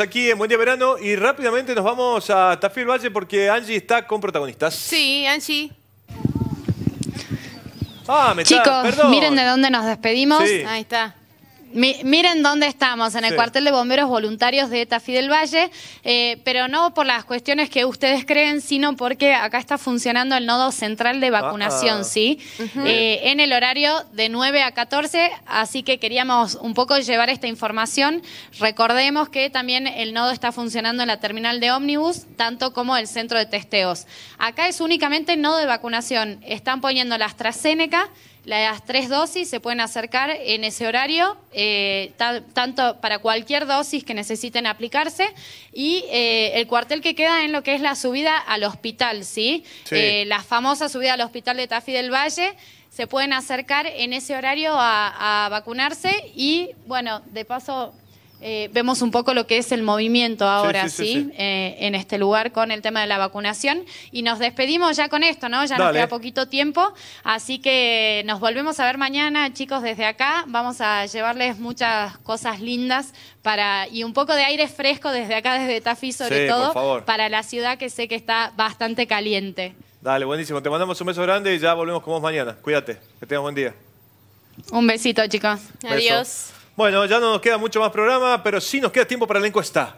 aquí en Buen Día Verano y rápidamente nos vamos a Tafí del Valle porque Angie está con protagonistas. Sí, Angie. Ah, me está- Chicos, perdón. miren de dónde nos despedimos. Sí. Ahí está. Mi- miren dónde estamos, en el Sí. cuartel de bomberos voluntarios de Tafí del Valle, eh, pero no por las cuestiones que ustedes creen, sino porque acá está funcionando el nodo central de vacunación, Ah. ¿sí? Eh, en el horario de 9 a 14, así que queríamos un poco llevar esta información. Recordemos que también el nodo está funcionando en la terminal de ómnibus, tanto como el centro de testeos. Acá es únicamente nodo de vacunación. Están poniendo la AstraZeneca, las tres dosis se pueden acercar en ese horario, eh, ta- tanto para cualquier dosis que necesiten aplicarse, y eh, el cuartel que queda en lo que es la subida al hospital, ¿sí? Sí. Eh, la famosa subida al hospital de Tafí del Valle. Se pueden acercar en ese horario a, a vacunarse y, bueno, de paso eh, vemos un poco lo que es el movimiento ahora, sí, sí, ¿sí? sí. Eh, en este lugar con el tema de la vacunación. Y nos despedimos ya con esto, ¿no? Ya nos queda poquito tiempo. Así que nos volvemos a ver mañana, chicos, desde acá. Vamos a llevarles muchas cosas lindas para y un poco de aire fresco desde acá, desde Tafí, sobre todo, para la ciudad que sé que está bastante caliente. Dale, buenísimo. Te mandamos un beso grande y ya volvemos con vos mañana. Cuídate. Que tengas buen día. Un besito, chicos. Beso. Adiós. Bueno, ya no nos queda mucho más programa, pero sí nos queda tiempo para la encuesta.